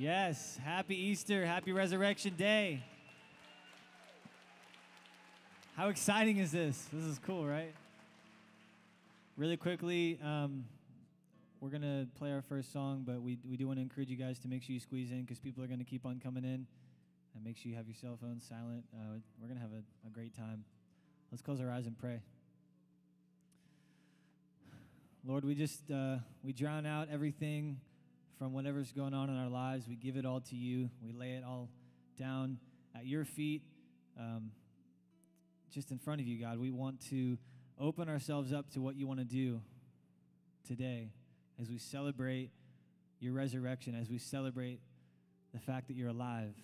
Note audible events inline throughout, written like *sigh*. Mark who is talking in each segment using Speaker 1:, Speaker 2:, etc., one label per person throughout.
Speaker 1: Yes, happy Easter, happy Resurrection Day. How exciting is this? This is cool, right? Really quickly, um, we're going to play our first song, but we, we do want to encourage you guys to make sure you squeeze in because people are going to keep on coming in. And make sure you have your cell phone silent. Uh, we're going to have a, a great time. Let's close our eyes and pray. Lord, we just uh, we drown out everything from whatever's going on in our lives. We give it all to you. We lay it all down at your feet, um, just in front of you, God. We want to open ourselves up to what you want to do today as we celebrate your resurrection, as we celebrate the fact that you're alive.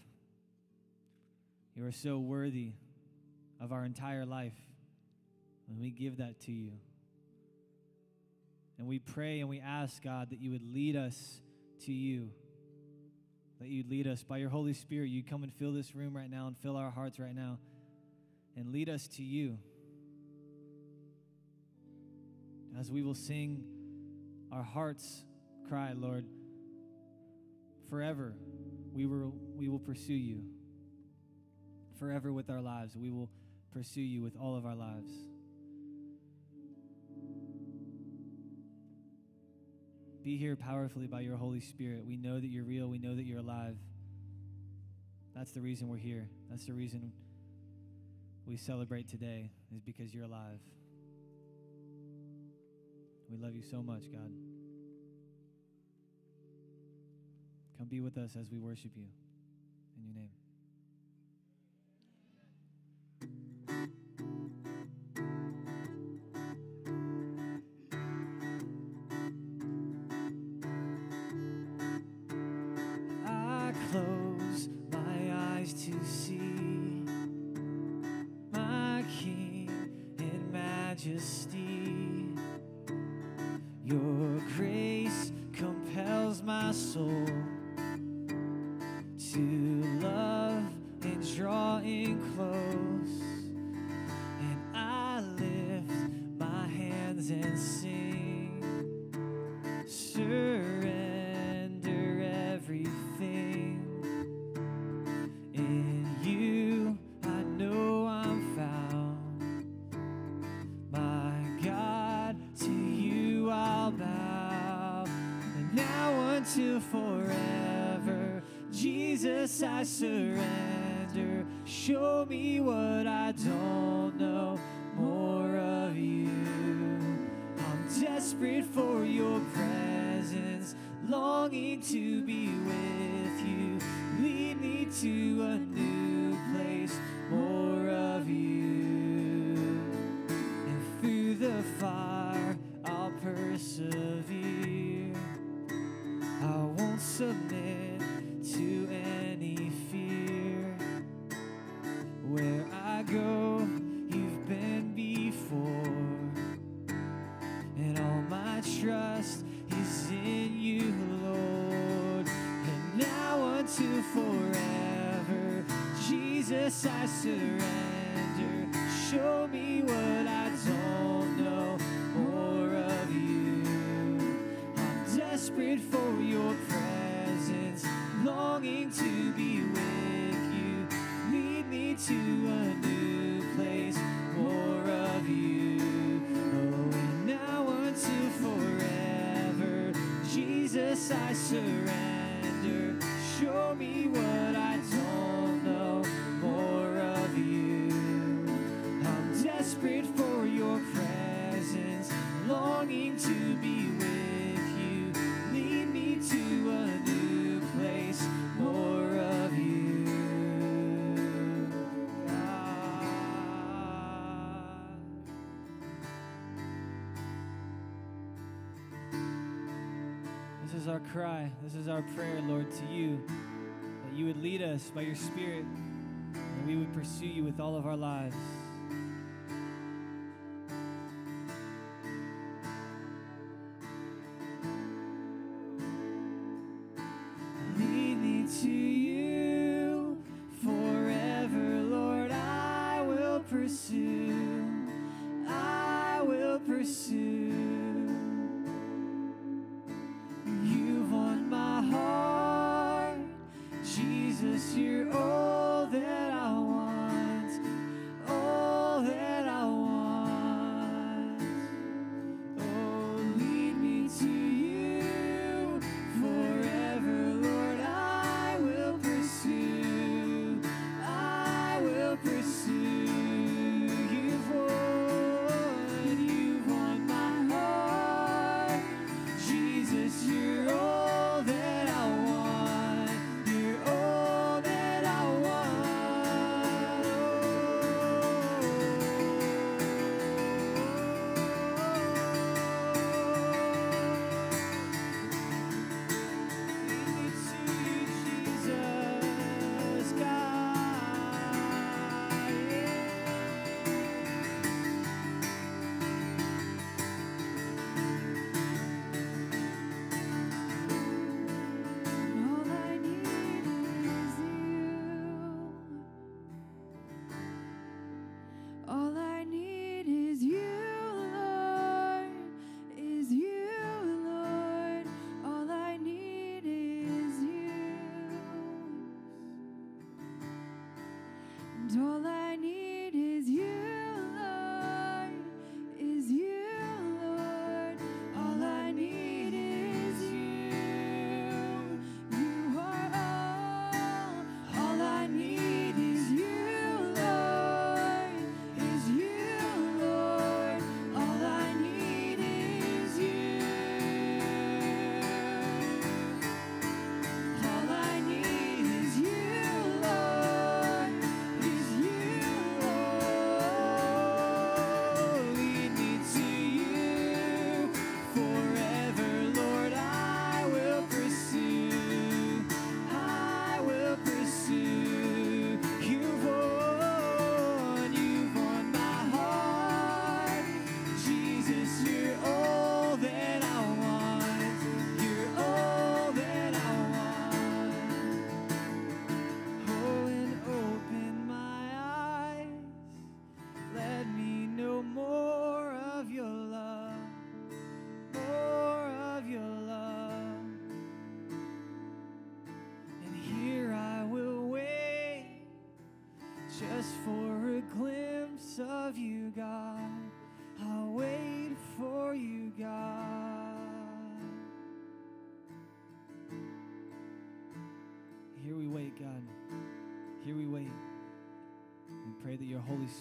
Speaker 1: You are so worthy of our entire life. And we give that to you. And we pray and we ask, God, that you would lead us to you. That you'd lead us by your Holy Spirit. You come and fill this room right now and fill our hearts right now and lead us to you. As we will sing, our hearts cry, Lord, forever we will, we will pursue you. Forever with our lives, we will pursue you with all of our lives. Be here powerfully by your Holy Spirit. We know that you're real. We know that you're alive. That's the reason we're here. That's the reason we celebrate today, is because you're alive. We love you so much, God. Come be with us as we worship you. In your name. I surrender. Show me what I don't know, more of you. I'm desperate for your presence, longing to be with you. Lead me to a surrender. Show me what I don't know, more of you. I'm desperate for your presence, longing to be with you. Lead me to a new place, more of you. Oh, and now until forever, Jesus, I surrender. Is our cry. This is our prayer, Lord, to you, that you would lead us by your Spirit, and we would pursue you with all of our lives. Lead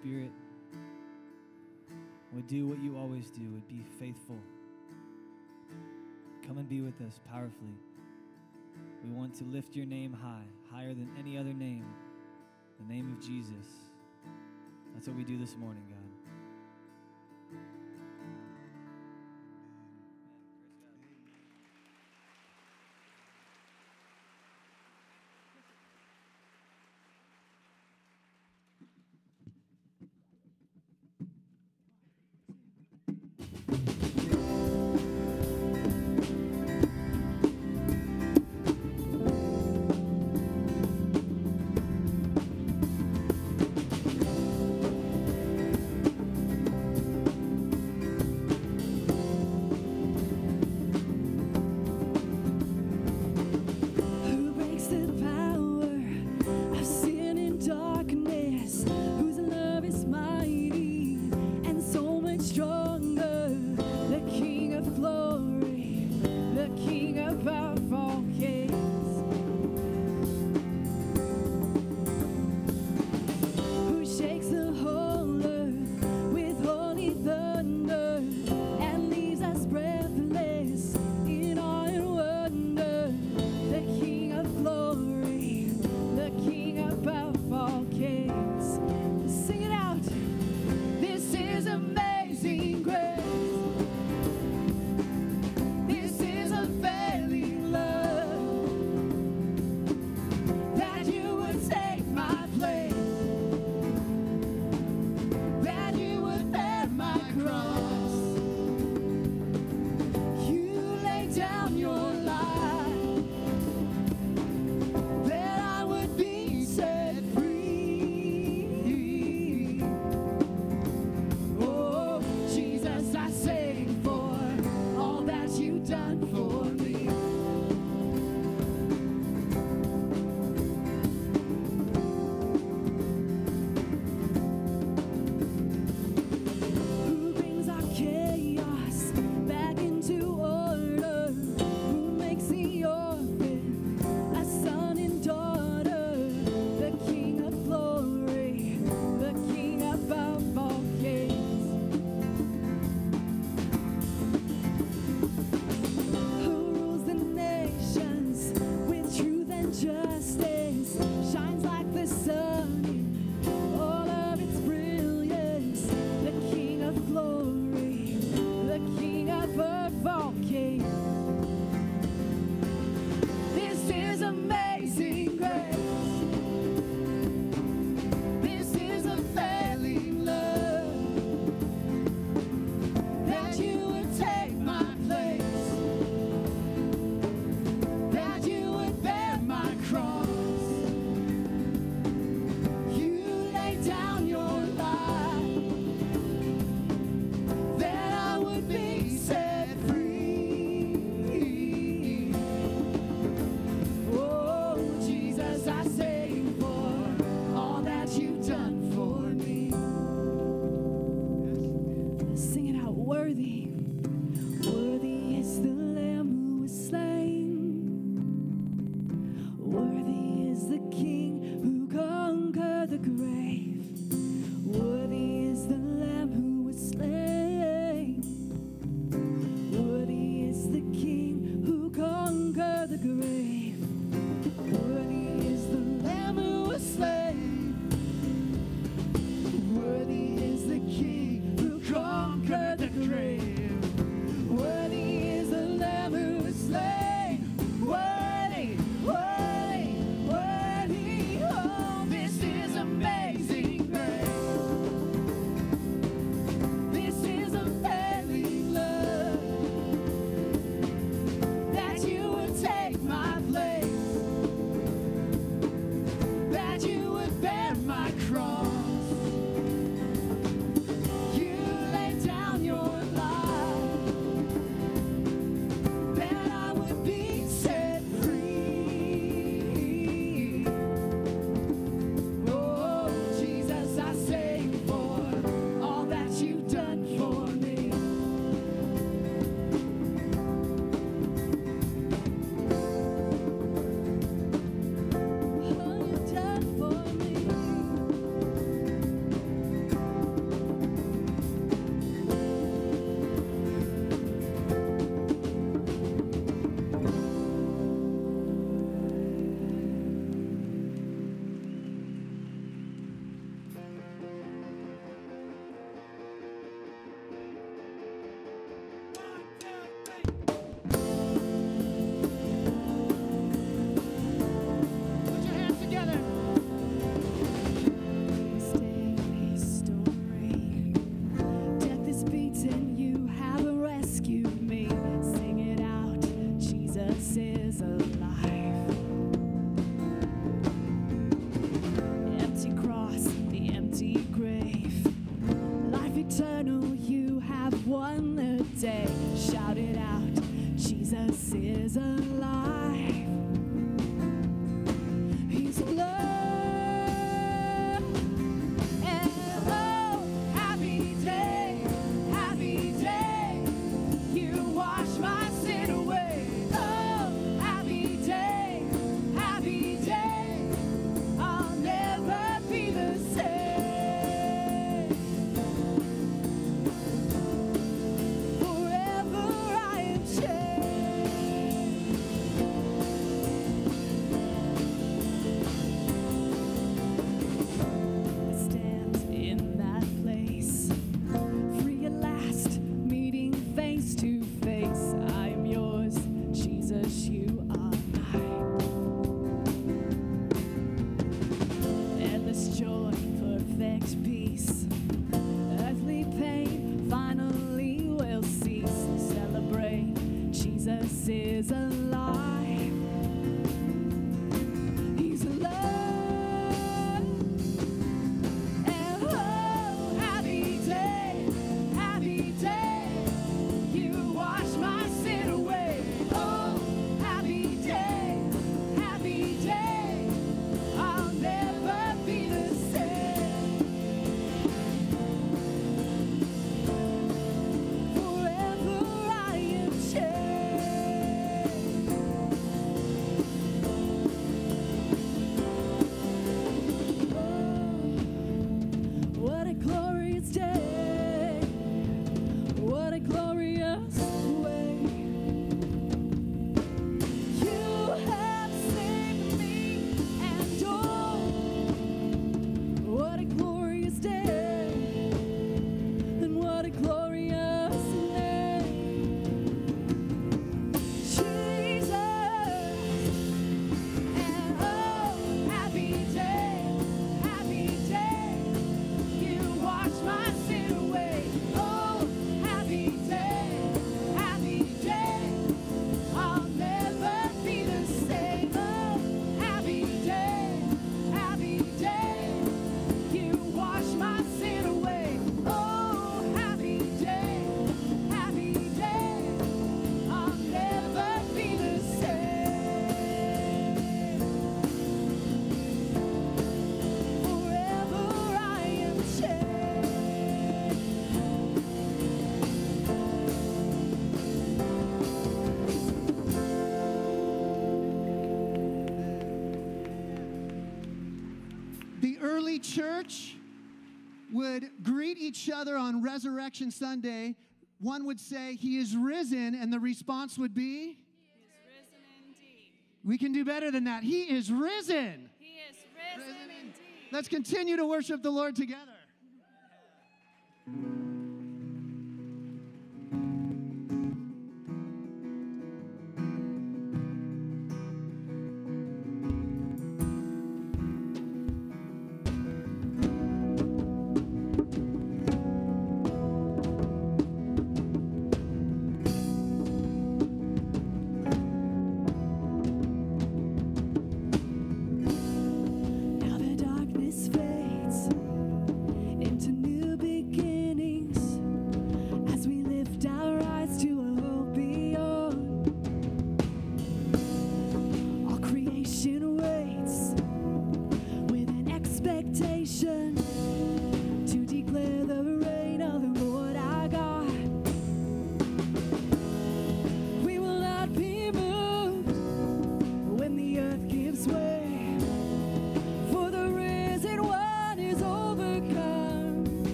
Speaker 1: Spirit would do what you always do, would be faithful. Come and be with us powerfully. We want to lift your name high, higher than any other name, the name of Jesus. That's what we do this morning, God.
Speaker 2: The
Speaker 3: early church would greet each other on Resurrection Sunday. One would say, He is risen, and the response would be,
Speaker 2: He is risen indeed.
Speaker 3: We can do better than that. He is risen.
Speaker 2: He is risen, risen indeed.
Speaker 3: Let's continue to worship the Lord together.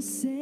Speaker 2: Jesus,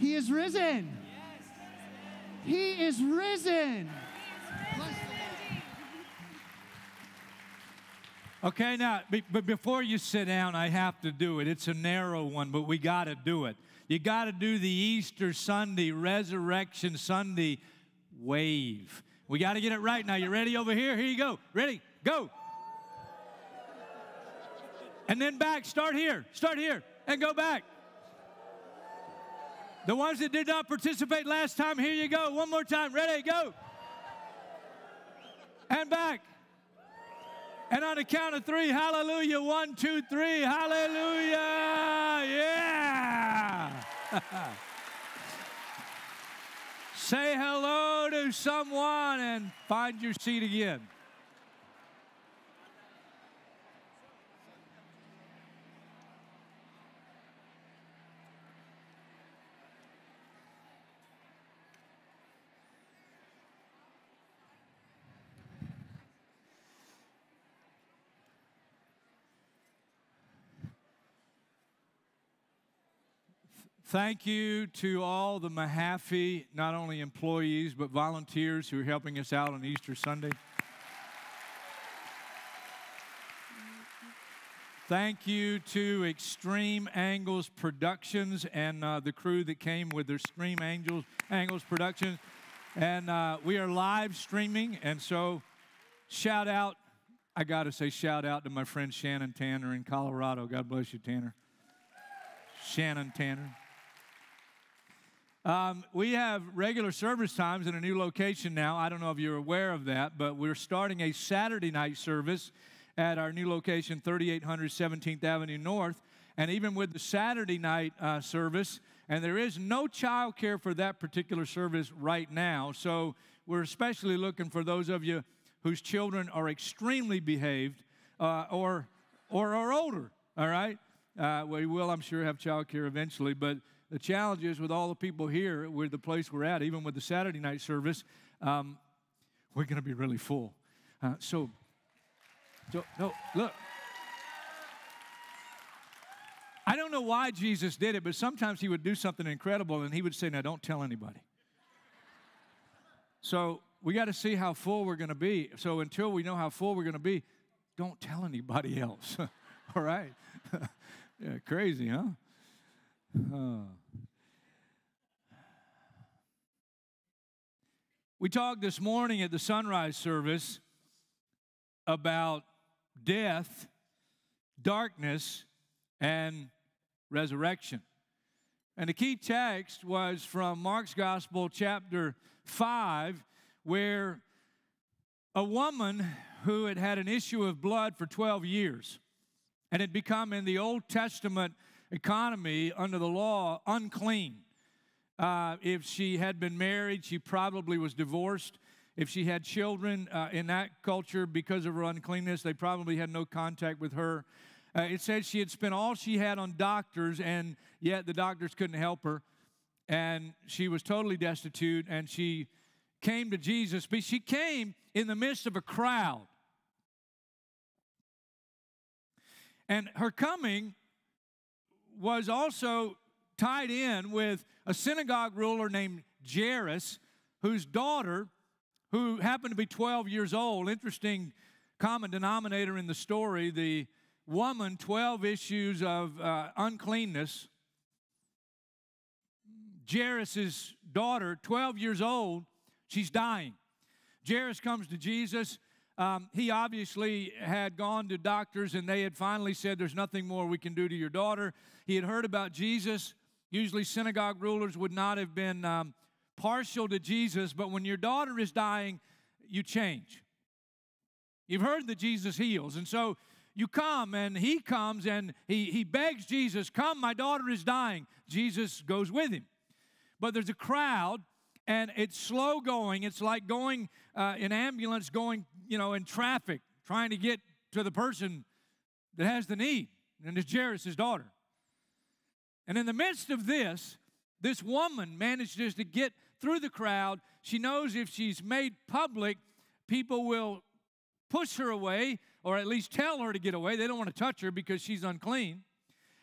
Speaker 2: is risen. He is risen.
Speaker 4: Okay, now, but before you sit down, I have to do it. It's a narrow one, but we got to do it. You got to do the Easter Sunday, Resurrection Sunday wave. We got to get it right now. You ready over here? Here you go. Ready? Go. And then back. Start here. Start here. And go back. The ones that did not participate last time, here you go. One more time. Ready? Go. And back. And on the count of three, hallelujah. One, two, three, hallelujah. Yeah. *laughs* Say hello to someone and find your seat again. Thank you to all the Mahaffey, not only employees, but volunteers who are helping us out on Easter Sunday. Thank you to Extreme Angles Productions and uh, the crew that came with their Extreme Angels Angles Productions. And uh, we are live streaming, and so shout out. I got to say, shout out to my friend Shannon Tanner in Colorado. God bless you, Tanner. Shannon Tanner. Um, we have regular service times in a new location now. I don't know if you're aware of that, but we're starting a Saturday night service at our new location, 3800 17th Avenue North. And even with the Saturday night uh, service, and there is no child care for that particular service right now. So we're especially looking for those of you whose children are extremely behaved uh, or, or are older, all right? Uh, we will, I'm sure, have child care eventually, but the challenge is with all the people here, with the place we're at, even with the Saturday night service, um, we're going to be really full. Uh, so, so, no, look. I don't know why Jesus did it, but sometimes he would do something incredible and he would say, Now don't tell anybody. So we got to see how full we're going to be. So until we know how full we're going to be, don't tell anybody *laughs* else. All right? *laughs* yeah, crazy, huh? We talked this morning at the sunrise service about death, darkness, and resurrection. And the key text was from Mark's Gospel, chapter 5, where a woman who had had an issue of blood for 12 years and had become in the Old Testament economy under the law unclean. Uh, if she had been married, she probably was divorced. If she had children uh, in that culture because of her uncleanness, they probably had no contact with her. Uh, it said she had spent all she had on doctors, and yet the doctors couldn't help her. And she was totally destitute, and she came to Jesus, but she came in the midst of a crowd. And her coming was also tied in with a synagogue ruler named Jairus, whose daughter, who happened to be 12 years old, interesting common denominator in the story, the woman, 12 issues of uh, uncleanness. Jairus' daughter, 12 years old, she's dying. Jairus comes to Jesus um, he obviously had gone to doctors and they had finally said, There's nothing more we can do to your daughter. He had heard about Jesus. Usually, synagogue rulers would not have been um, partial to Jesus, but when your daughter is dying, you change. You've heard that Jesus heals. And so you come, and he comes and he, he begs Jesus, Come, my daughter is dying. Jesus goes with him. But there's a crowd and it's slow going. It's like going uh, in ambulance, going, you know, in traffic, trying to get to the person that has the need, and it's Jairus' daughter. And in the midst of this, this woman manages to get through the crowd. She knows if she's made public, people will push her away or at least tell her to get away. They don't want to touch her because she's unclean.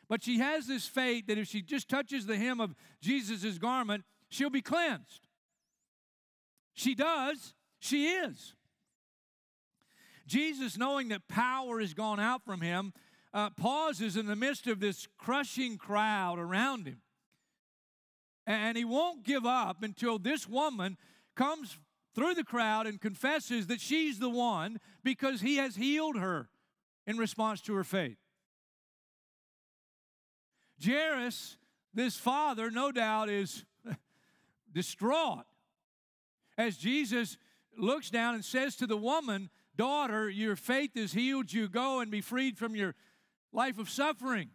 Speaker 4: But she has this faith that if she just touches the hem of Jesus' garment, she'll be cleansed. She does, she is. Jesus, knowing that power has gone out from him, uh, pauses in the midst of this crushing crowd around him. And he won't give up until this woman comes through the crowd and confesses that she's the one because he has healed her in response to her faith. Jairus, this father, no doubt is *laughs* distraught as Jesus looks down and says to the woman, Daughter, your faith has healed you. Go and be freed from your life of suffering.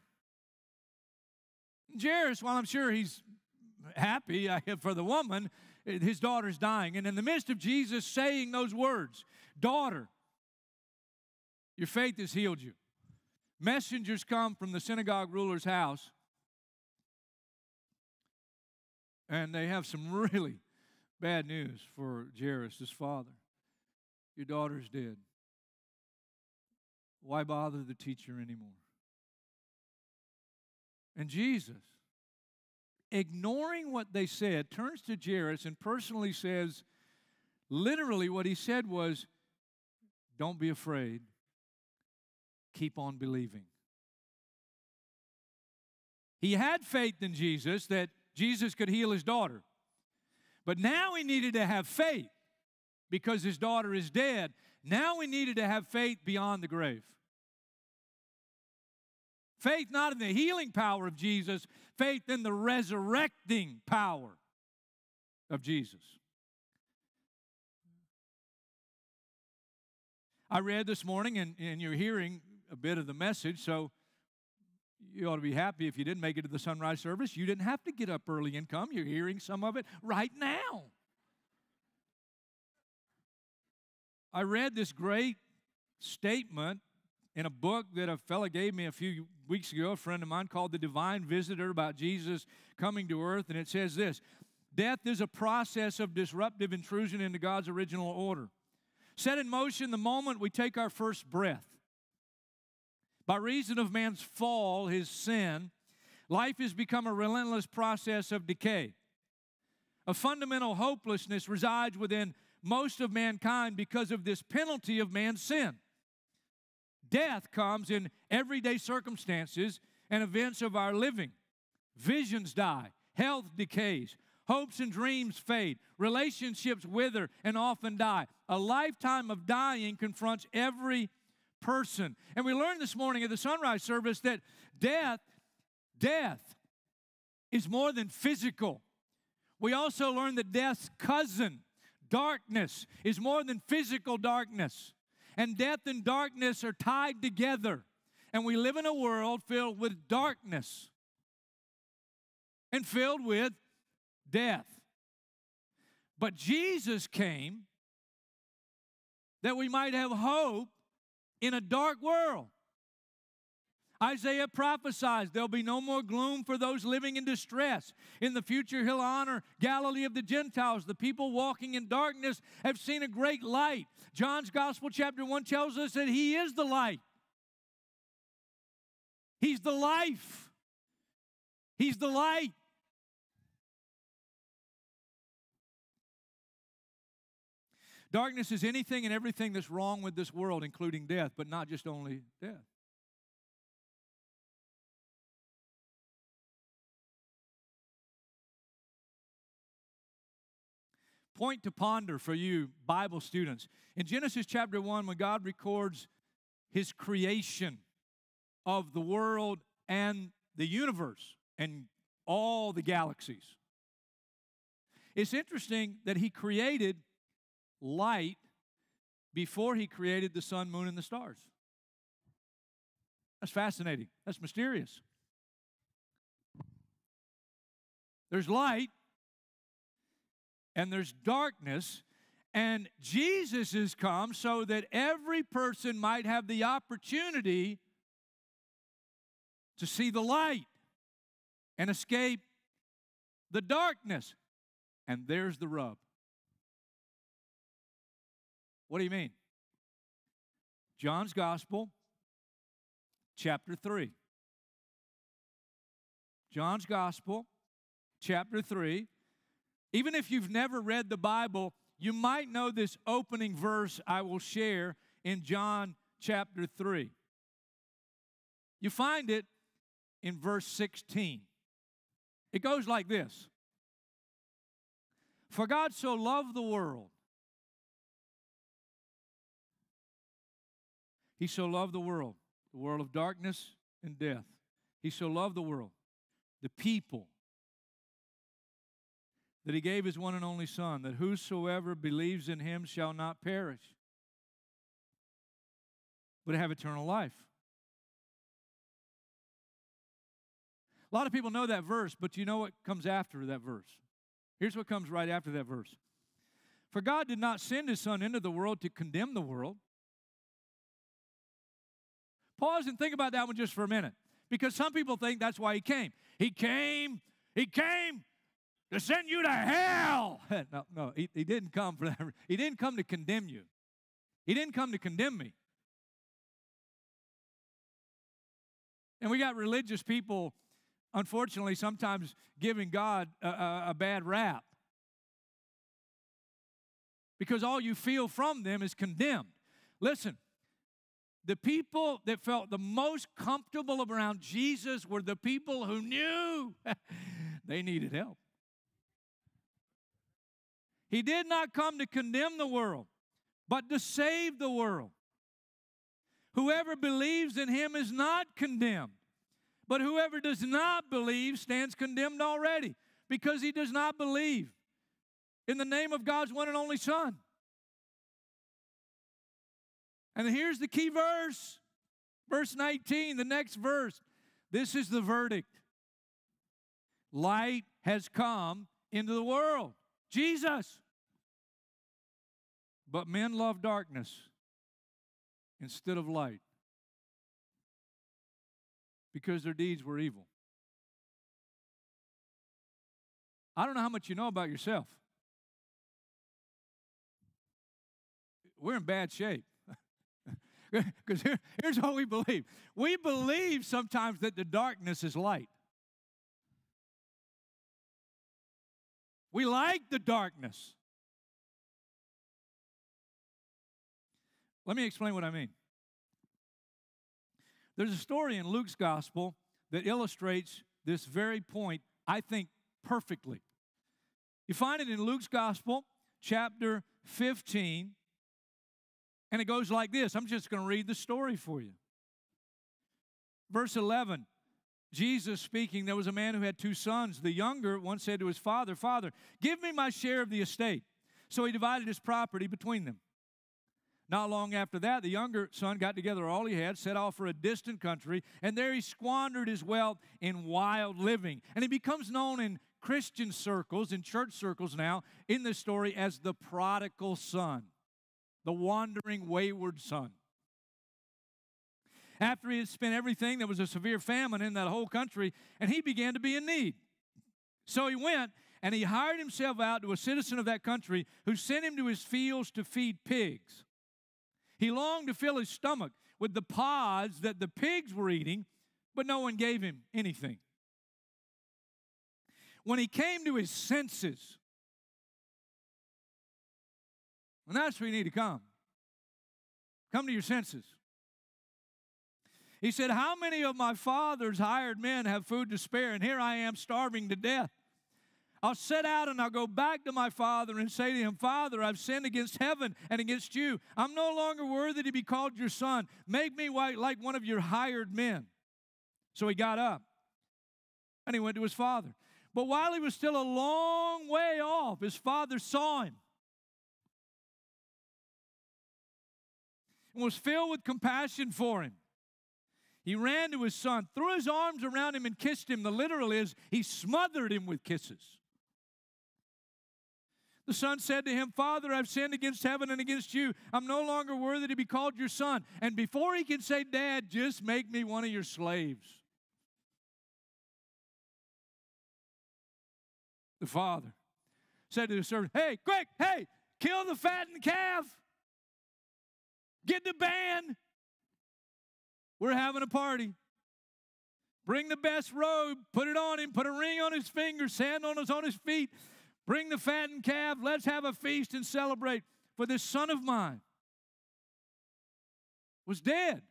Speaker 4: Jairus, while I'm sure he's happy *laughs* for the woman, his daughter's dying. And in the midst of Jesus saying those words, Daughter, your faith has healed you. Messengers come from the synagogue ruler's house, and they have some *laughs* really bad news for Jairus, his father. Your daughter's dead. Why bother the teacher anymore? And Jesus, ignoring what they said, turns to Jairus and personally says, literally, what he said was, Don't be afraid, keep on believing. He had faith in Jesus that Jesus could heal his daughter. But now he needed to have faith because his daughter is dead. Now he needed to have faith beyond the grave. Faith not in the healing power of Jesus, faith in the resurrecting power of Jesus. I read this morning, and, and you're hearing a bit of the message, so you ought to be happy if you didn't make it to the sunrise service. You didn't have to get up early and come. You're hearing some of it right now. I read this great statement in a book that a fellow gave me a few weeks ago, a friend of mine called The Divine Visitor about Jesus coming to earth. And it says this Death is a process of disruptive intrusion into God's original order, set in motion the moment we take our first breath. By reason of man's fall, his sin, life has become a relentless process of decay. A fundamental hopelessness resides within most of mankind because of this penalty of man's sin. Death comes in everyday circumstances and events of our living. Visions die, health decays, hopes and dreams fade, relationships wither and often die. A lifetime of dying confronts every person. And we learned this morning at the sunrise service that death, death is more than physical. We also learned that death's cousin, darkness, is more than physical darkness and death and darkness are tied together. And we live in a world filled with darkness and filled with death. But Jesus came that we might have hope in a dark world. Isaiah prophesies there'll be no more gloom for those living in distress. In the future, he'll honor Galilee of the Gentiles. The people walking in darkness have seen a great light. John's Gospel, chapter 1, tells us that he is the light, he's the life, he's the light. Darkness is anything and everything that's wrong with this world, including death, but not just only death. point to ponder for you, Bible students. In Genesis chapter 1, when God records his creation of the world and the universe and all the galaxies, it's interesting that he created light before he created the sun, moon, and the stars. That's fascinating. That's mysterious. There's light and there's darkness. And Jesus has come so that every person might have the opportunity to see the light and escape the darkness. And there's the rub. What do you mean? John's Gospel, chapter 3. John's Gospel, chapter 3. Even if you've never read the Bible, you might know this opening verse I will share in John chapter 3. You find it in verse 16. It goes like this For God so loved the world, He so loved the world, the world of darkness and death. He so loved the world, the people, that He gave His one and only Son, that whosoever believes in Him shall not perish, but have eternal life. A lot of people know that verse, but you know what comes after that verse? Here's what comes right after that verse. For God did not send his Son into the world to condemn the world. Pause and think about that one just for a minute. Because some people think that's why he came. He came, he came to send you to hell. *laughs* no, no, he, he didn't come for that. He didn't come to condemn you. He didn't come to condemn me. And we got religious people unfortunately, sometimes giving God a, a, a bad rap. Because all you feel from them is condemned. Listen, the people that felt the most comfortable around Jesus were the people who knew *laughs* they needed help. He did not come to condemn the world, but to save the world. Whoever believes in him is not condemned, but whoever does not believe stands condemned already because he does not believe in the name of God's one and only Son. And here's the key verse, verse 19, the next verse. This is the verdict light has come into the world. Jesus. But men love darkness instead of light because their deeds were evil. I don't know how much you know about yourself. We're in bad shape. *laughs* Because here, here's what we believe we believe sometimes that the darkness is light. We like the darkness. Let me explain what I mean. There's a story in Luke's gospel that illustrates this very point, I think, perfectly. You find it in Luke's gospel, chapter 15, and it goes like this. I'm just going to read the story for you. Verse 11 Jesus speaking, there was a man who had two sons. The younger one said to his father, Father, give me my share of the estate. So he divided his property between them. Not long after that, the younger son got together all he had, set off for a distant country, and there he squandered his wealth in wild living. And he becomes known in Christian circles, in church circles now, in this story as the prodigal son, the wandering, wayward son. After he had spent everything, there was a severe famine in that whole country, and he began to be in need. So he went and he hired himself out to a citizen of that country who sent him to his fields to feed pigs. He longed to fill his stomach with the pods that the pigs were eating, but no one gave him anything. When he came to his senses, and that's where you need to come. Come to your senses. He said, How many of my father's hired men have food to spare? And here I am starving to death. I'll set out and I'll go back to my father and say to him, Father, I've sinned against heaven and against you. I'm no longer worthy to be called your son. Make me like one of your hired men. So he got up and he went to his father. But while he was still a long way off, his father saw him and was filled with compassion for him. He ran to his son, threw his arms around him, and kissed him. The literal is he smothered him with kisses. The son said to him, Father, I've sinned against heaven and against you. I'm no longer worthy to be called your son. And before he can say, Dad, just make me one of your slaves. The father said to the servant, Hey, quick, hey, kill the fattened calf. Get the band. We're having a party. Bring the best robe, put it on him, put a ring on his finger, sand on his on his feet. Bring the fattened calf. Let's have a feast and celebrate. For this son of mine was dead.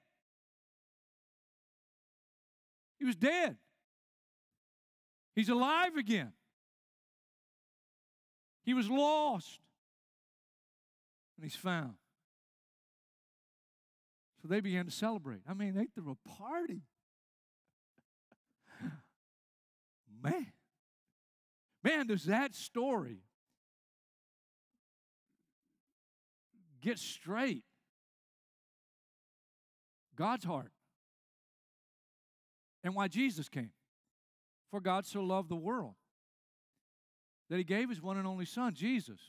Speaker 4: He was dead. He's alive again. He was lost. And he's found. They began to celebrate. I mean, they threw a party. *laughs* Man. Man, does that story get straight God's heart and why Jesus came. For God so loved the world that he gave his one and only Son, Jesus.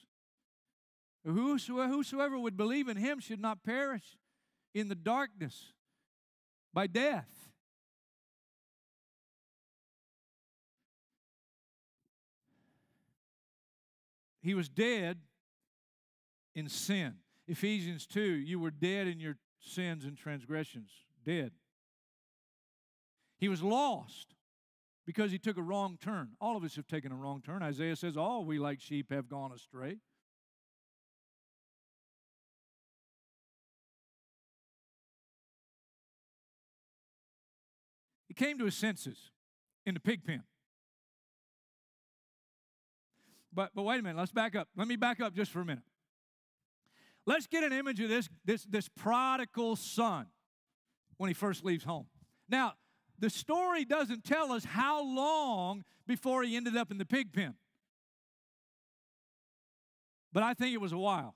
Speaker 4: Whosoever would believe in him should not perish in the darkness by death. He was dead in sin. Ephesians 2, you were dead in your sins and transgressions, dead. He was lost because he took a wrong turn. All of us have taken a wrong turn. Isaiah says, All we like sheep have gone astray. Came to his senses in the pig pen. But, but wait a minute, let's back up. Let me back up just for a minute. Let's get an image of this, this, this prodigal son when he first leaves home. Now, the story doesn't tell us how long before he ended up in the pig pen. But I think it was a while.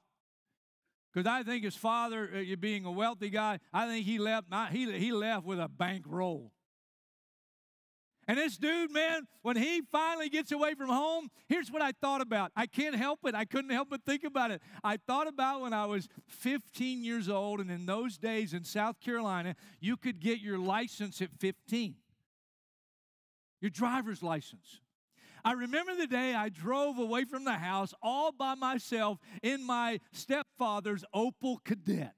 Speaker 4: Because I think his father, uh, being a wealthy guy, I think he left, he, he left with a bankroll. And this dude, man, when he finally gets away from home, here's what I thought about. I can't help it. I couldn't help but think about it. I thought about when I was 15 years old, and in those days in South Carolina, you could get your license at 15, your driver's license. I remember the day I drove away from the house all by myself in my stepfather's Opel Kadett.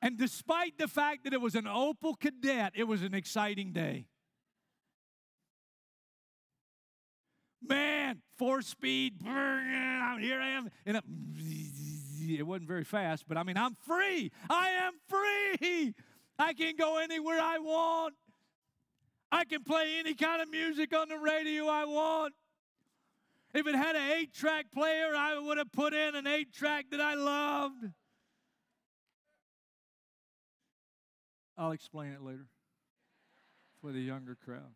Speaker 4: And despite the fact that it was an Opel Kadett, it was an exciting day. Man, four speed, here I am. And it, wasn't very fast, but I mean, I'm free. I am free. I can go anywhere I want. I can play any kind of music on the radio I want. If it had an eight track player, I would have put in an eight track that I loved. I'll explain it later for the younger crowd.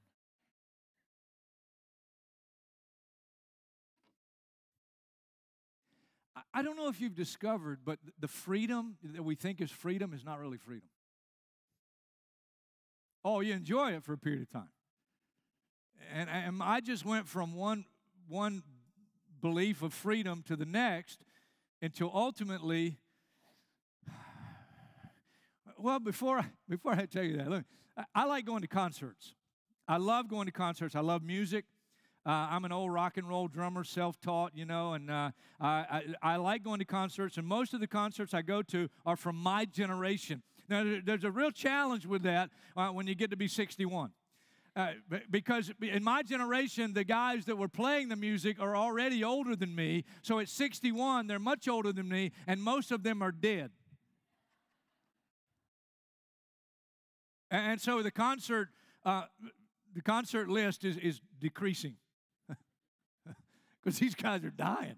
Speaker 4: I don't know if you've discovered, but the freedom that we think is freedom is not really freedom. Oh, you enjoy it for a period of time. And, and I just went from one, one belief of freedom to the next until ultimately, *sighs* well, before I, before I tell you that, look, I, I like going to concerts. I love going to concerts. I love music. Uh, I'm an old rock and roll drummer, self taught, you know, and uh, I, I like going to concerts, and most of the concerts I go to are from my generation. Now, there's a real challenge with that uh, when you get to be 61. Uh, because in my generation, the guys that were playing the music are already older than me. So at 61, they're much older than me, and most of them are dead. And so the concert, uh, the concert list is, is decreasing because these guys are dying.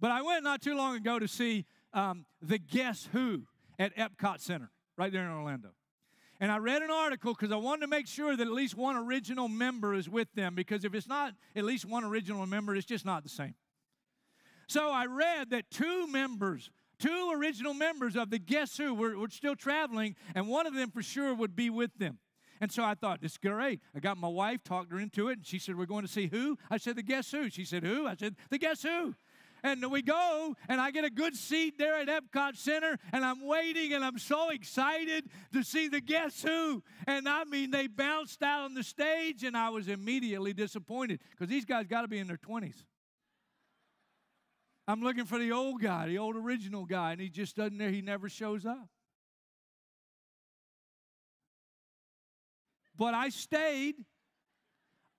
Speaker 4: But I went not too long ago to see um, the Guess Who at Epcot Center, right there in Orlando. And I read an article because I wanted to make sure that at least one original member is with them because if it's not at least one original member, it's just not the same. So I read that two members, two original members of the Guess Who were, were still traveling, and one of them for sure would be with them. And so I thought, this is great. I got my wife, talked her into it, and she said, We're going to see who? I said, The Guess Who. She said, Who? I said, The Guess Who. And we go, and I get a good seat there at Epcot Center, and I'm waiting, and I'm so excited to see the Guess Who. And I mean, they bounced out on the stage, and I was immediately disappointed because these guys got to be in their 20s. I'm looking for the old guy, the old original guy, and he just doesn't there. He never shows up. But I stayed.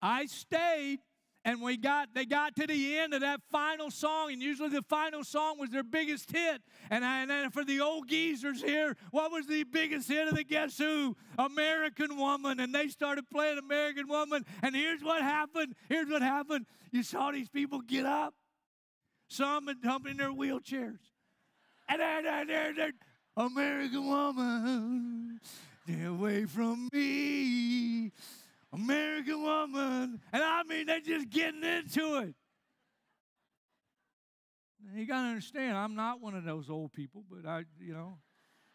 Speaker 4: I stayed and we got they got to the end of that final song and usually the final song was their biggest hit. And, I, and then for the old geezers here what was the biggest hit of the guess who? American woman. And they started playing american woman and here's what happened here's what happened. You saw these people get up some and jump in their wheelchairs. And they're, they're, they're, they're american woman stay away from me American woman. And I mean, they're just getting into it. You got to understand, I'm not one of those old people, but I, you know,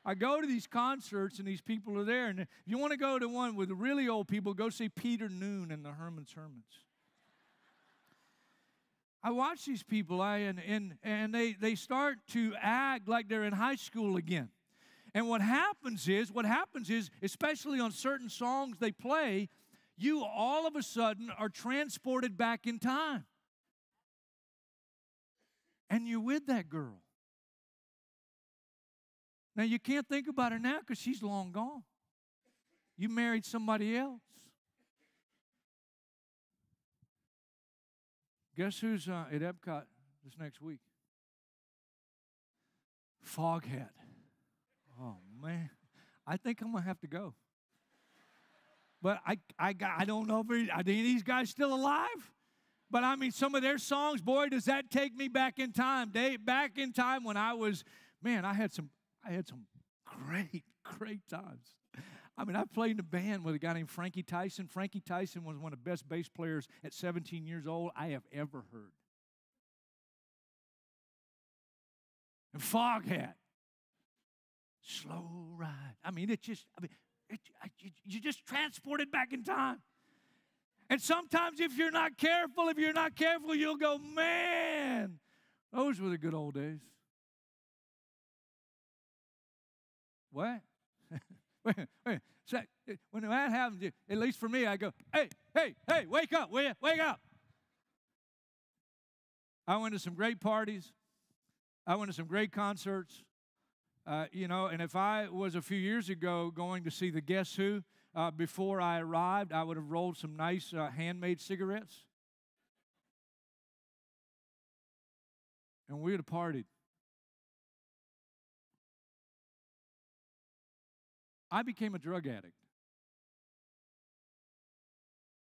Speaker 4: I go to these concerts and these people are there. And if you want to go to one with really old people, go see Peter Noone and the Herman's Hermits. I watch these people, I and and and they they start to act like they're in high school again. And what happens is, what happens is, especially on certain songs they play, you all of a sudden are transported back in time. And you're with that girl. Now, you can't think about her now because she's long gone. You married somebody else. Guess who's uh, at Epcot this next week? Foghat. Oh, man. I think I'm to have to go. But I, I, I don't know if are these guys still alive. But I mean, some of their songs, boy, does that take me back in time. They, back in time when I was, man, I had some, I had some great, *laughs* great times. I mean, I played in a band with a guy named Frankie Tyson. Frankie Tyson was one of the best bass players at 17 years old I have ever heard. And Foghat, slow ride. I mean, it just, I mean, it, you just transported back in time. And sometimes, if you're not careful, if you're not careful, you'll go, man, those were the good old days. What? *laughs* wait, wait. So, when that happens, at least for me, I go, hey, hey, hey, wake up, will you? Wake up. I went to some great parties. I went to some great concerts. Uh, you know, and if I was a few years ago going to see the Guess Who, uh, before I arrived, I would have rolled some nice uh, handmade cigarettes. And we would have partied. I became a drug addict.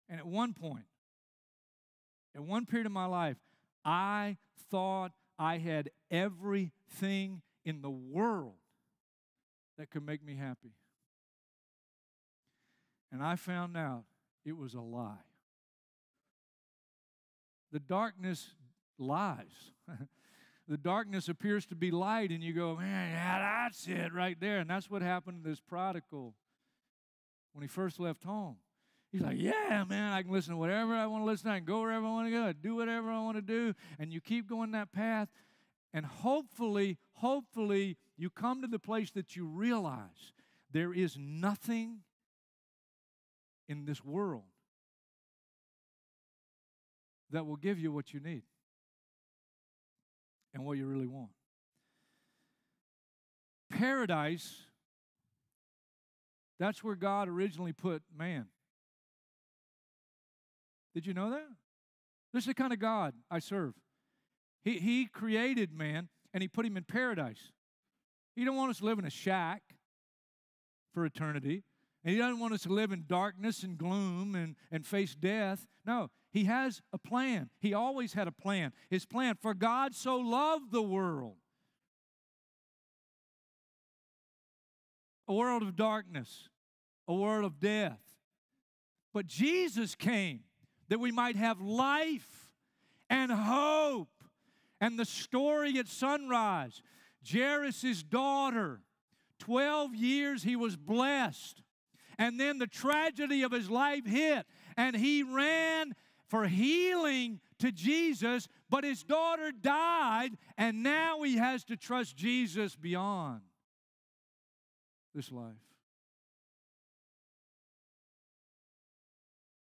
Speaker 4: And at one point, at one period of my life, I thought I had everything in the world that could make me happy. And I found out it was a lie. The darkness lies. *laughs* the darkness appears to be light, and you go, man, yeah, that's it right there. And that's what happened to this prodigal when he first left home. He's like, yeah, man, I can listen to whatever I want to listen to. I can go wherever I want to go. I do whatever I want to do. And you keep going that path. And hopefully, hopefully, you come to the place that you realize there is nothing in this world that will give you what you need and what you really want. Paradise, that's where God originally put man. Did you know that? This is the kind of God I serve. He, he created man and he put him in paradise. He don't want us to live in a shack for eternity. And he doesn't want us to live in darkness and gloom and, and face death. No, he has a plan. He always had a plan. His plan, for God so loved the world. A world of darkness, a world of death. But Jesus came that we might have life and hope and the story at sunrise Jairus' daughter, 12 years he was blessed. And then the tragedy of his life hit, and he ran for healing to Jesus, but his daughter died, and now he has to trust Jesus beyond this life.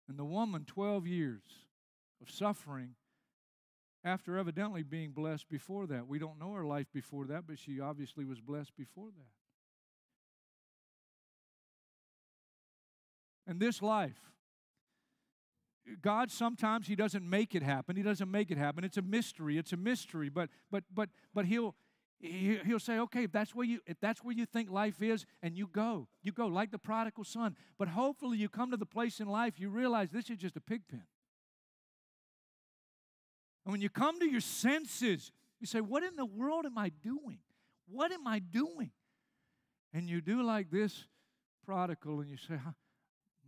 Speaker 4: And the woman, 12 years of suffering, after evidently being blessed before that. We don't know her life before that, but she obviously was blessed before that. And this life, God sometimes He doesn't make it happen. He doesn't make it happen. It's a mystery. It's a mystery. But but but but He'll he'll say, okay, if that's where you if that's where you think life is, and you go, you go like the prodigal son. But hopefully, you come to the place in life you realize this is just a pig pen. And when you come to your senses, you say, What in the world am I doing? What am I doing? And you do like this prodigal, and you say,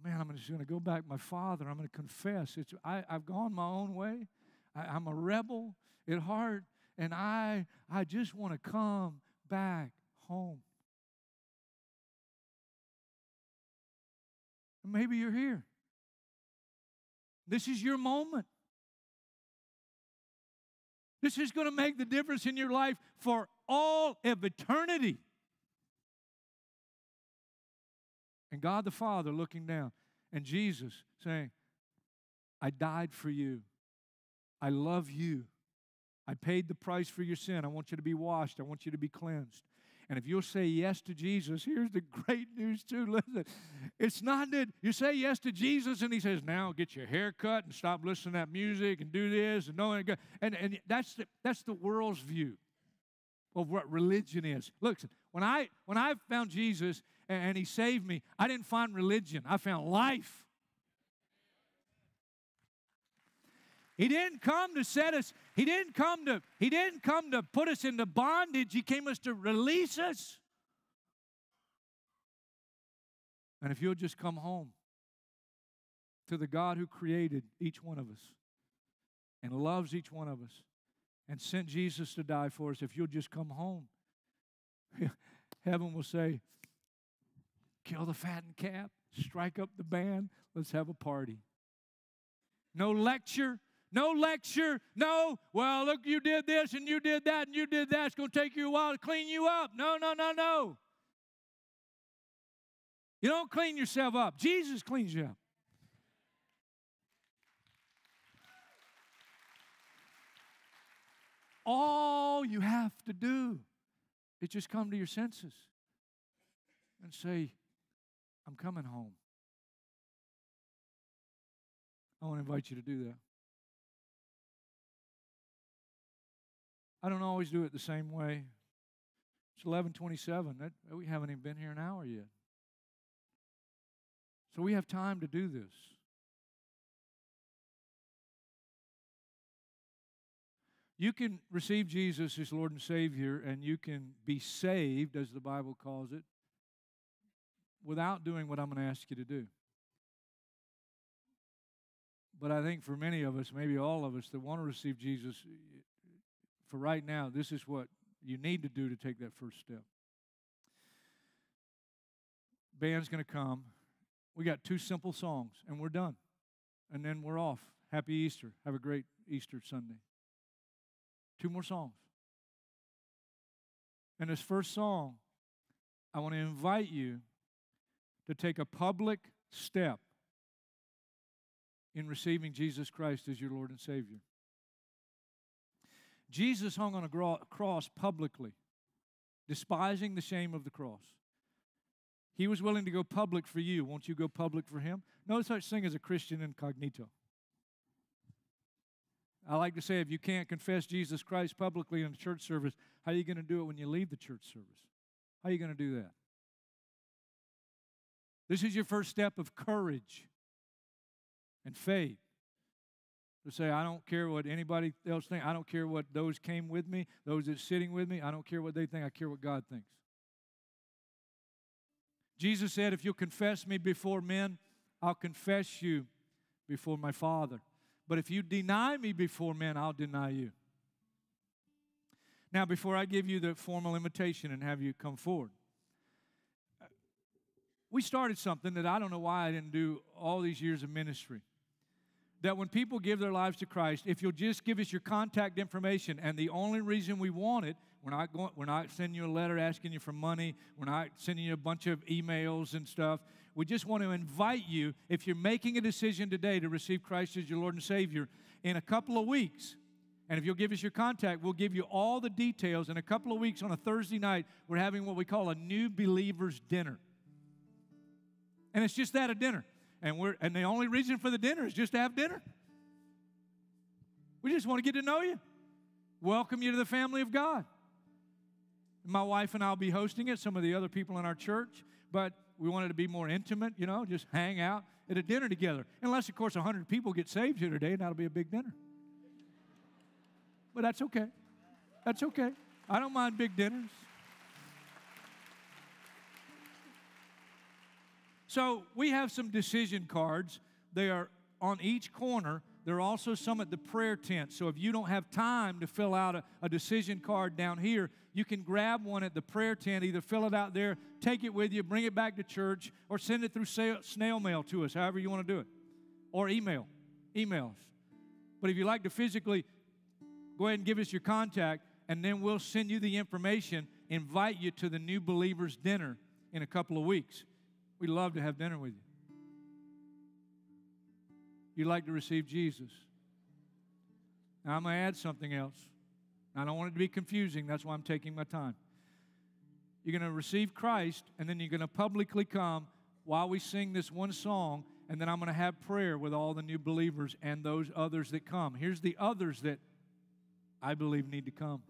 Speaker 4: Man, I'm just going to go back my father. I'm going to confess. It's, I, I've gone my own way. I, I'm a rebel at heart, and I, I just want to come back home. Maybe you're here. This is your moment. This is going to make the difference in your life for all of eternity. And God the Father looking down, and Jesus saying, I died for you. I love you. I paid the price for your sin. I want you to be washed. I want you to be cleansed. And if you'll say yes to Jesus, here's the great news, too. *laughs* Listen, it's not that you say yes to Jesus and he says, now get your hair cut and stop listening to that music and do this and no, and, and that's, the, that's the world's view of what religion is. Look, when I, when I found Jesus and, and he saved me, I didn't find religion, I found life. He didn't come to set us, he didn't come to, he didn't come to put us into bondage. He came us to release us. And if you'll just come home to the God who created each one of us and loves each one of us and sent Jesus to die for us, if you'll just come home, *laughs* heaven will say, kill the fattened calf, strike up the band, let's have a party. No lecture, no lecture. No, well, look, you did this and you did that and you did that. It's going to take you a while to clean you up. No, no, no, no. You don't clean yourself up. Jesus cleans you up. All you have to do is just come to your senses and say, I'm coming home. I want to invite you to do that. I don't always do it the same way. It's 11:27. That, we haven't even been here an hour yet. So we have time to do this. You can receive Jesus as Lord and Savior and you can be saved as the Bible calls it without doing what I'm going to ask you to do. But I think for many of us, maybe all of us that want to receive Jesus, for right now, this is what you need to do to take that first step. Band's going to come. We got two simple songs, and we're done. And then we're off. Happy Easter. Have a great Easter Sunday. Two more songs. And this first song, I want to invite you to take a public step in receiving Jesus Christ as your Lord and Savior. Jesus hung on a cross publicly, despising the shame of the cross. He was willing to go public for you. Won't you go public for him? No such thing as a Christian incognito. I like to say if you can't confess Jesus Christ publicly in a church service, how are you going to do it when you leave the church service? How are you going to do that? This is your first step of courage and faith to say, I don't care what anybody else thinks. I don't care what those came with me, those that's sitting with me. I don't care what they think. I care what God thinks. Jesus said, If you'll confess me before men, I'll confess you before my Father. But if you deny me before men, I'll deny you. Now, before I give you the formal invitation and have you come forward, we started something that I don't know why I didn't do all these years of ministry that when people give their lives to Christ, if you'll just give us your contact information, and the only reason we want it, we're not going, we're not sending you a letter asking you for money, we're not sending you a bunch of emails and stuff. We just want to invite you, if you're making a decision today to receive Christ as your Lord and Savior, in a couple of weeks, and if you'll give us your contact, we'll give you all the details. In a couple of weeks, on a Thursday night, we're having what we call a new believers dinner. And it's just that a dinner. And we're and the only reason for the dinner is just to have dinner. We just want to get to know you, welcome you to the family of God. My wife and I'll be hosting it, some of the other people in our church, but we wanted to be more intimate, you know, just hang out at a dinner together. Unless, of course, 100 people get saved here today, and that'll be a big dinner. But that's okay. That's okay. I don't mind big dinners. So we have some decision cards. They are on each corner. There are also some at the prayer tent. So if you don't have time to fill out a, a, decision card down here, you can grab one at the prayer tent, either fill it out there, take it with you, bring it back to church, or send it through snail mail to us, however you want to do it, or email. Email us. But if you like to physically, go ahead and give us your contact, and then we'll send you the information, invite you to the new believers dinner in a couple of weeks. We'd love to have dinner with you you'd like to receive Jesus. Now, I'm going to add something else. I don't want it to be confusing. That's why I'm taking my time. You're going to receive Christ, and then you're going to publicly come while we sing this one song, and then I'm going to have prayer with all the new believers and those others that come. Here's the others that I believe need to come.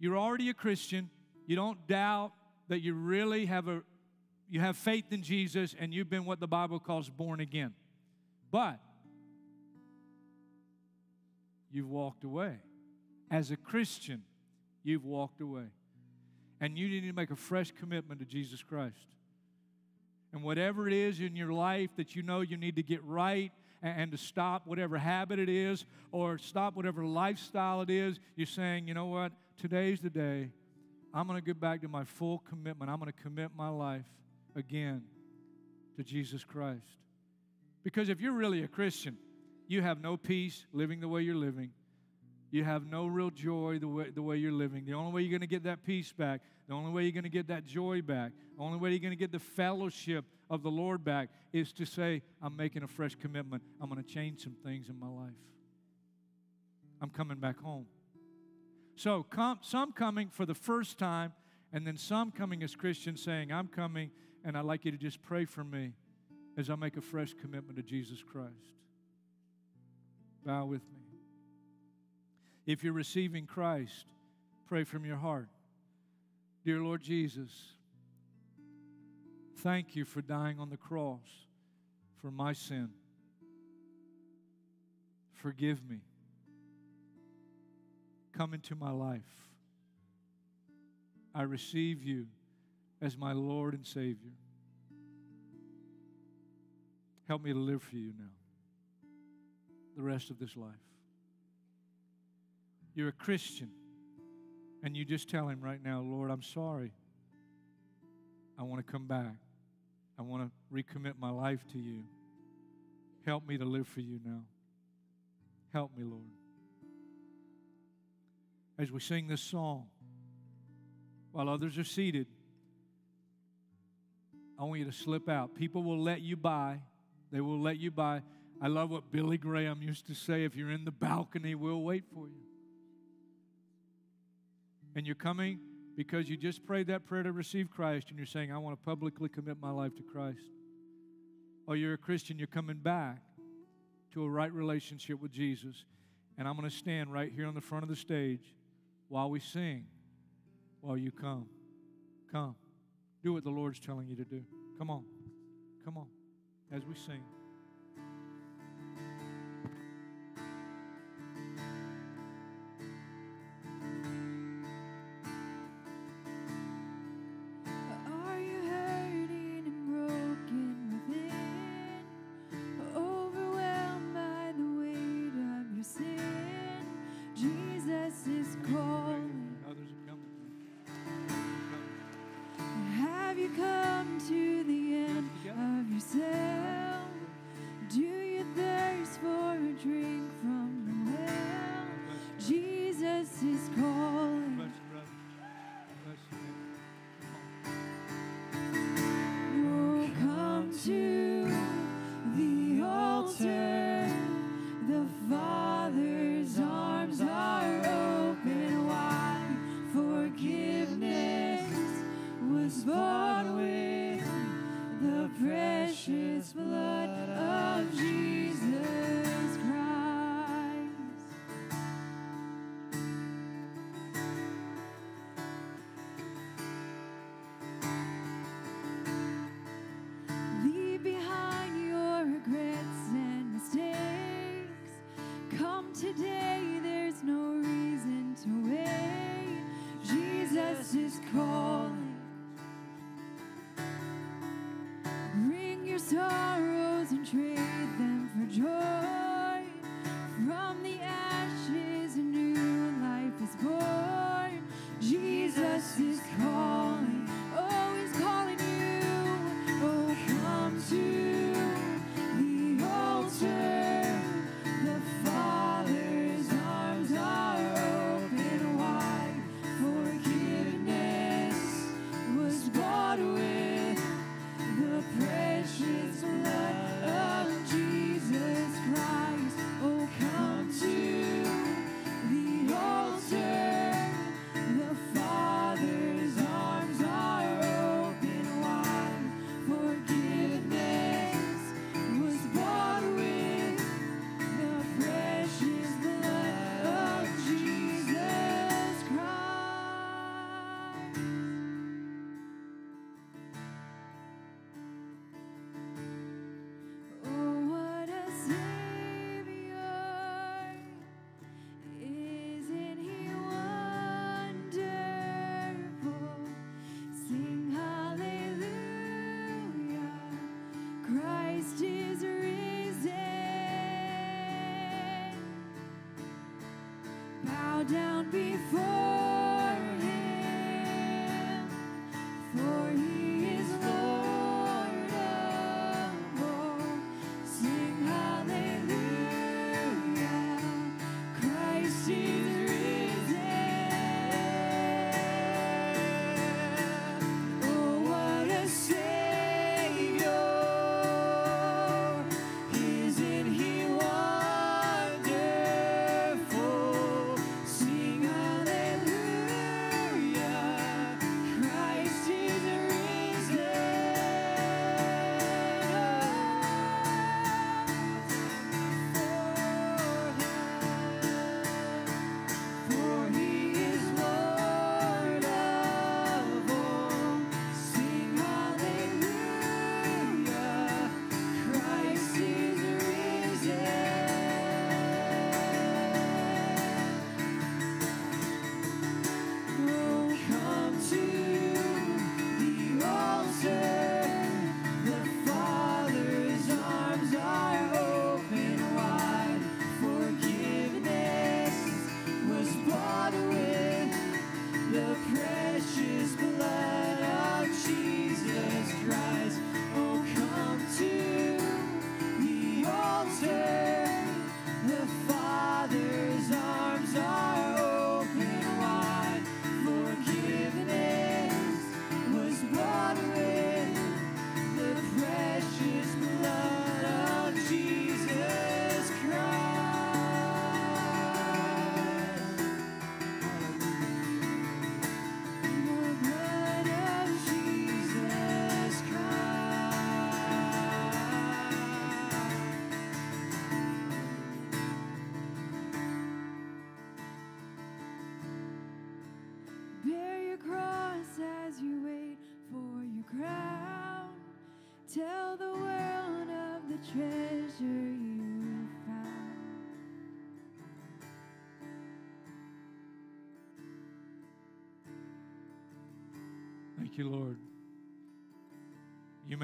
Speaker 4: You're already a Christian. You don't doubt that you really have a you have faith in Jesus and you've been what the Bible calls born again. But you've walked away. As a Christian, you've walked away. And you need to make a fresh commitment to Jesus Christ. And whatever it is in your life that you know you need to get right and, to stop whatever habit it is or stop whatever lifestyle it is, you're saying, you know what? Today's the day. I'm going to get back to my full commitment. I'm going to commit my life again to Jesus Christ. Because if you're really a Christian, you have no peace living the way you're living. You have no real joy the way, the way you're living. The only way you're going to get that peace back, the only way you're going to get that joy back, the only way you're going to get the fellowship of the Lord back is to say, I'm making a fresh commitment. I'm going to change some things in my life. I'm coming back home. So, some coming for the first time, and then some coming as Christians saying, I'm coming, and I'd like you to just pray for me as I make a fresh commitment to Jesus Christ. Bow with me. If you're receiving Christ, pray from your heart. Dear Lord Jesus, thank you for dying on the cross for my sin. Forgive me. Come into my life. I receive you as my Lord and Savior. Help me to live for you now, the rest of this life. You're a Christian, and you just tell Him right now, Lord, I'm sorry. I want to come back. I want to recommit my life to you. Help me to live for you now. Help me, Lord. As we sing this song, while others are seated, I want you to slip out. People will let you by. They will let you by. I love what Billy Graham used to say if you're in the balcony, we'll wait for you. And you're coming because you just prayed that prayer to receive Christ and you're saying, I want to publicly commit my life to Christ. Or you're a Christian, you're coming back to a right relationship with Jesus. And I'm going to stand right here on the front of the stage while we sing, while you come. Come. Do what the Lord's telling you to do. Come on. Come on as we sing.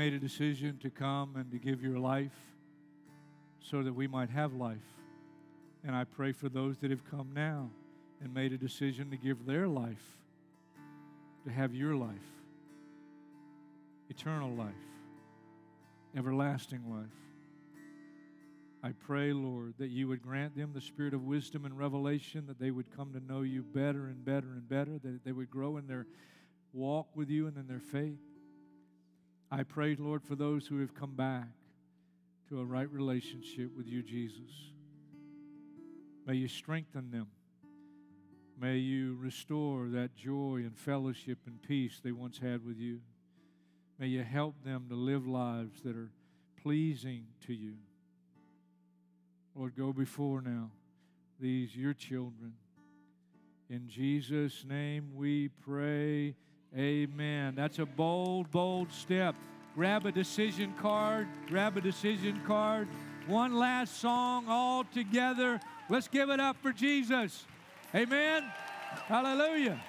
Speaker 4: Made a decision to come and to give your life so that we might have life. And I pray for those that have come now and made a decision to give their life, to have your life, eternal life, everlasting life. I pray, Lord, that you would grant them the spirit of wisdom and revelation, that they would come to know you better and better and better, that they would grow in their walk with you and in their faith. I pray, Lord, for those who have come back to a right relationship with you, Jesus. May you strengthen them. May you restore that joy and fellowship and peace they once had with you. May you help them to live lives that are pleasing to you. Lord, go before now these your children. In Jesus' name we pray. Amen. That's a bold, bold step. Grab a decision card. Grab a decision card. One last song all together. Let's give it up for Jesus. Amen. Hallelujah.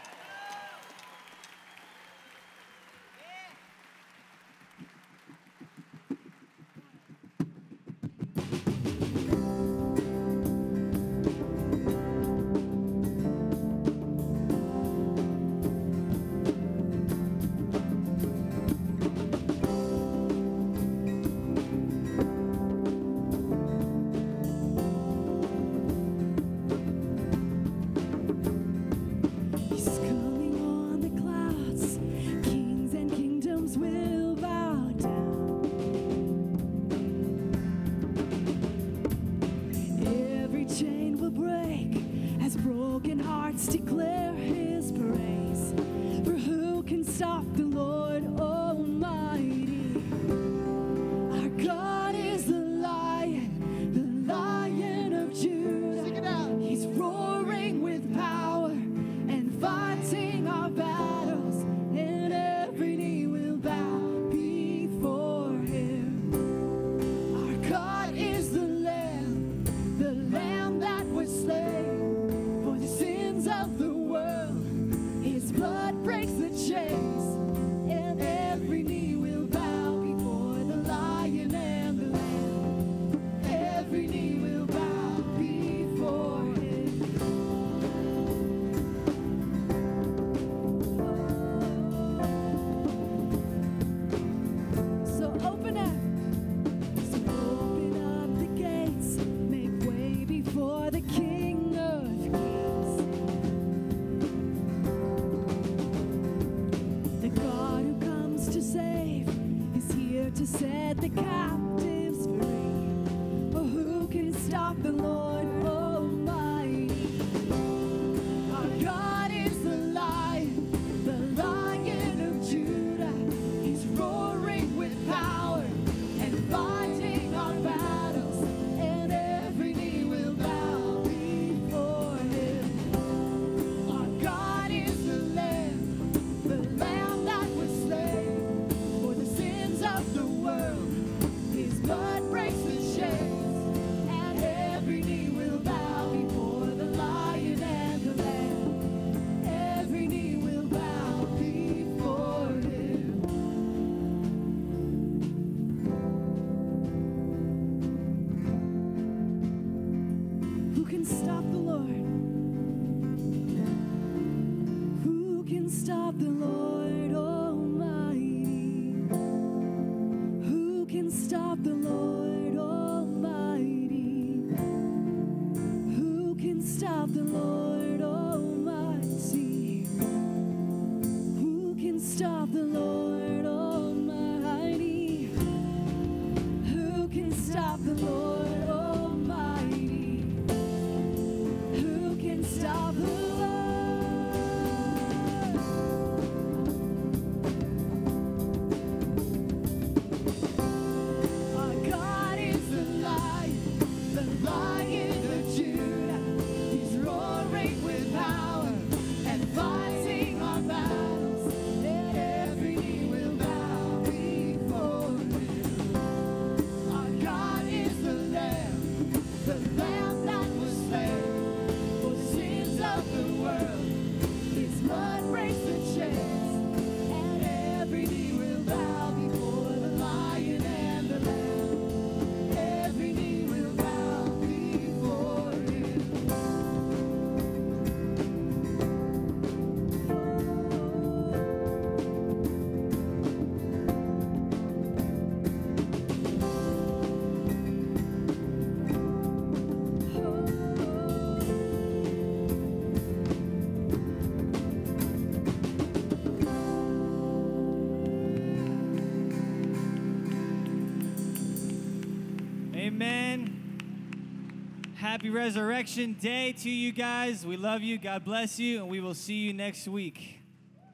Speaker 1: Happy Resurrection Day to you guys. We love you. God bless you. And we will see you next week.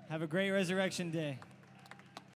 Speaker 1: Have a great Resurrection Day.